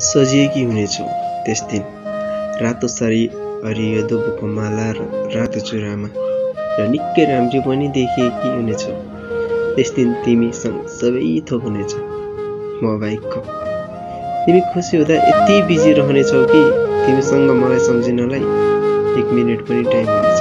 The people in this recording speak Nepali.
सजिएकी हुनेछौँ। त्यस दिन रातो सारी हरियो दुबोको माला र रातो चुरामा र निकै राम्री पनि देखिएकी हुनेछौ। त्यस दिन तिमीसँग सबै थोक हुनेछ। म बाहेकको तिमी खुसी हुँदा यति बिजी रहनेछौ कि तिमीसँग मलाई सम्झिनलाई एक मिनट पनि टाइम हुनेछ।